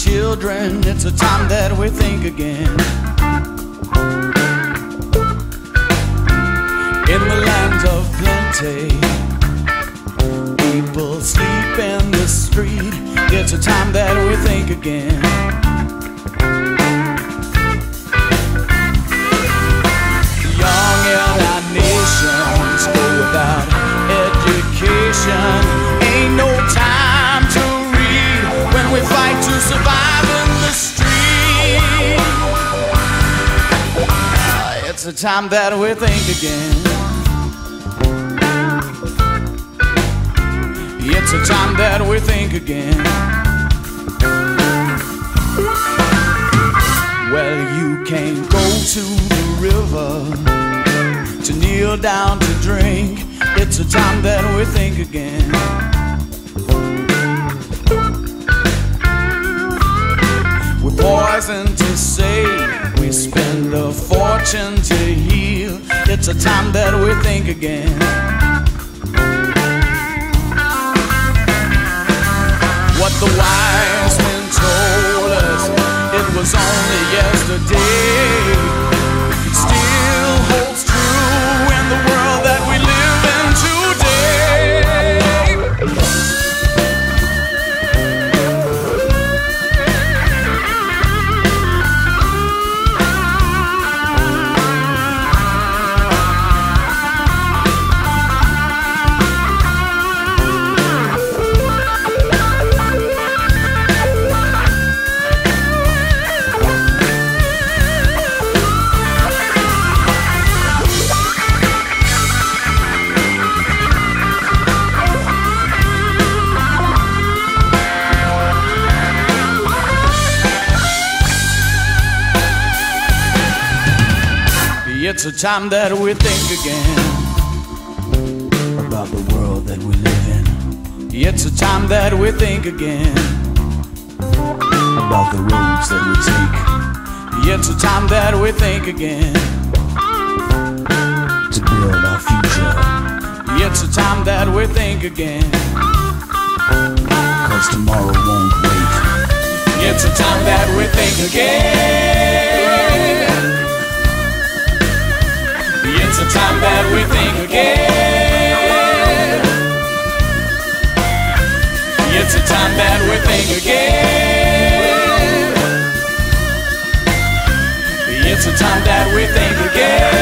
children, it's a time that we think again. In the land of plenty, people sleep in the street. It's a time that we think again. Young in our nations go without education. Time that we think again. It's a time that we think again. Well, you can't go to the river to kneel down to drink. It's a time that we think again. We're poisoned to save, we spend a fortune. It's a time that we think again. What the wise men told us, it was only yesterday. It's a time that we think again about the world that we live in. It's a time that we think again about the roads that we take. It's a time that we think again to build our future. It's a time that we think again. Cause tomorrow won't wait. It's a time that we think again. It's a time that we think again.